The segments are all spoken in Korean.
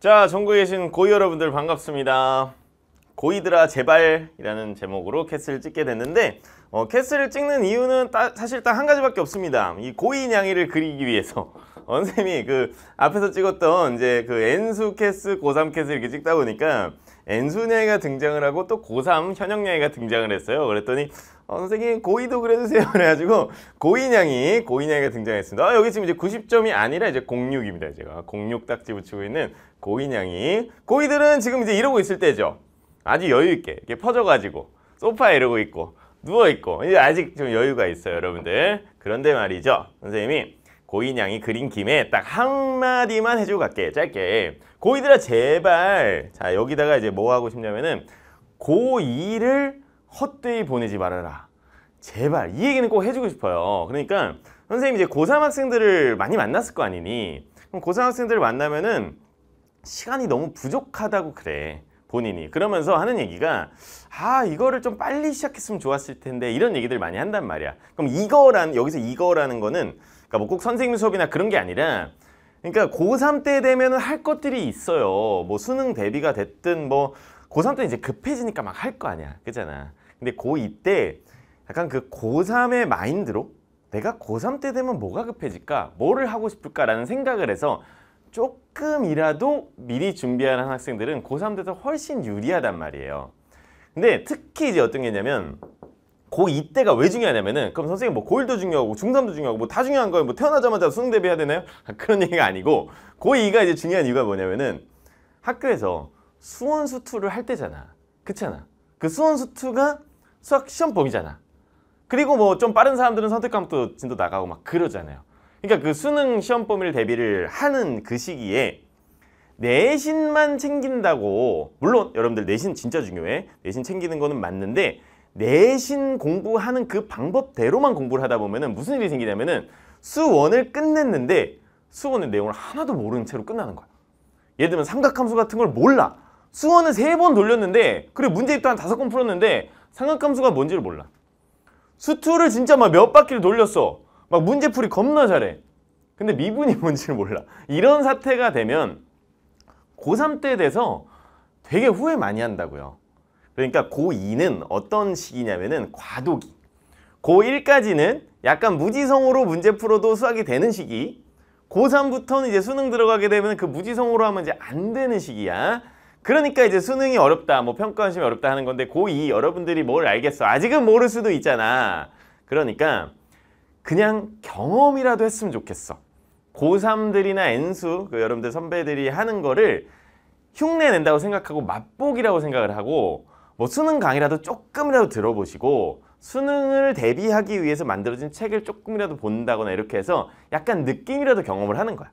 자, 전국에 계신 고이 여러분들 반갑습니다. 고이들아 제발 이라는 제목으로 캐스를 찍게 됐는데 어, 캐스를 찍는 이유는 따, 사실 딱 한 가지밖에 없습니다. 이 고이 냥이를 그리기 위해서 어, 선생님이 그 앞에서 찍었던 이제 그 N수 캐스, 고3 캐스 이렇게 찍다 보니까 냥이가 등장을 하고 또 고3 현역 냥이가 등장을 했어요. 그랬더니 어, 선생님 고이도 그려주세요. 그래가지고 고이냥이 고이냥이가 등장했습니다. 아, 여기 지금 이제 90점이 아니라 이제 06입니다. 제가 06 딱지 붙이고 있는 고이냥이 고이들은 지금 이제 이러고 있을 때죠. 아주 여유 있게 이렇게 퍼져가지고 소파에 이러고 있고 누워 있고 이제 아직 좀 여유가 있어요, 여러분들. 그런데 말이죠, 선생님이 고인 양이 그린 김에 딱 한마디만 해주고 갈게. 짧게. 고이들아 제발. 자 여기다가 이제 뭐 하고 싶냐면은 고2를 헛되이 보내지 말아라. 제발. 이 얘기는 꼭 해주고 싶어요. 그러니까 선생님 이제 고3 학생들을 많이 만났을 거 아니니? 그럼 고3 학생들을 만나면은 시간이 너무 부족하다고 그래 본인이. 그러면서 하는 얘기가 아 이거를 좀 빨리 시작했으면 좋았을 텐데 이런 얘기들 많이 한단 말이야. 그럼 이거란 여기서 이거라는 거는 그러니까 뭐 꼭 선생님 수업이나 그런 게 아니라 그러니까 고3 때 되면은 할 것들이 있어요. 뭐 수능 대비가 됐든 뭐 고3 때 이제 급해지니까 막 할 거 아니야. 그잖아. 근데 고2 때 약간 그 고3의 마인드로 내가 고3 때 되면 뭐가 급해질까? 뭐를 하고 싶을까라는 생각을 해서 조금이라도 미리 준비하는 학생들은 고3 돼서 훨씬 유리하단 말이에요. 근데 특히 이제 어떤 게 있냐면 고2 때가 왜 중요하냐면은 그럼 선생님 뭐 고1도 중요하고 중3도 중요하고 뭐 다 중요한 거예요. 뭐 태어나자마자 수능 대비해야 되나요? 그런 얘기가 아니고 고2가 이제 중요한 이유가 뭐냐면은 학교에서 수원 수투를 할 때잖아. 그렇잖아. 그 수원 수투가 수학 시험 범위잖아. 그리고 뭐 좀 빠른 사람들은 선택 과목도 진도 나가고 막 그러잖아요. 그러니까 그 수능 시험 범위를 대비를 하는 그 시기에 내신만 챙긴다고 물론 여러분들 내신 진짜 중요해 내신 챙기는 거는 맞는데 내신 공부하는 그 방법대로만 공부를 하다 보면은 무슨 일이 생기냐면은 수원을 끝냈는데 수원의 내용을 하나도 모르는 채로 끝나는 거야 예를 들면 삼각함수 같은 걸 몰라 수원을 세번 돌렸는데 그리고 문제집도 한 다섯 번 풀었는데 삼각함수가 뭔지를 몰라 수투를 진짜 막 몇 바퀴를 돌렸어 막 문제풀이 겁나 잘해. 근데 미분이 뭔지를 몰라. 이런 사태가 되면 고3 때 돼서 되게 후회 많이 한다고요. 그러니까 고2는 어떤 시기냐면은 과도기. 고1까지는 약간 무지성으로 문제 풀어도 수학이 되는 시기. 고3부터는 이제 수능 들어가게 되면 그 무지성으로 하면 이제 안 되는 시기야. 그러니까 이제 수능이 어렵다, 뭐 평가 시험이 어렵다 하는 건데 고2 여러분들이 뭘 알겠어. 아직은 모를 수도 있잖아. 그러니까 그냥 경험이라도 했으면 좋겠어. 고3들이나 N수, 그 여러분들 선배들이 하는 거를 흉내 낸다고 생각하고 맛보기라고 생각을 하고 뭐 수능 강의라도 조금이라도 들어보시고 수능을 대비하기 위해서 만들어진 책을 조금이라도 본다거나 이렇게 해서 약간 느낌이라도 경험을 하는 거야.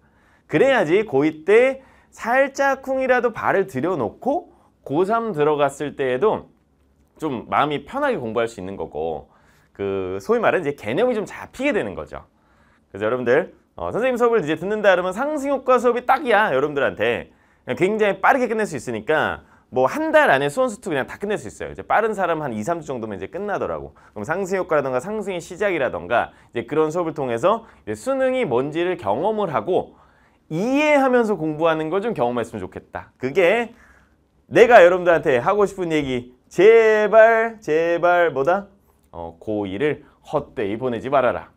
그래야지 고2 때 살짝쿵이라도 발을 들여놓고 고3 들어갔을 때에도 좀 마음이 편하게 공부할 수 있는 거고 그 소위 말하는 이제 개념이 좀 잡히게 되는 거죠. 그래서 여러분들 어, 선생님 수업을 이제 듣는다 그러면 상승효과 수업이 딱이야 여러분들한테 굉장히 빠르게 끝낼 수 있으니까 뭐 한 달 안에 수원수투 그냥 다 끝낼 수 있어요. 이제 빠른 사람 한 2, 3주 정도면 이제 끝나더라고. 그럼 상승 효과라던가 상승의 시작이라던가 이제 그런 수업을 통해서 수능이 뭔지를 경험을 하고 이해하면서 공부하는 걸 좀 경험했으면 좋겠다. 그게 내가 여러분들한테 하고 싶은 얘기 제발 제발 뭐다? 어, 고2를 헛되이 보내지 말아라.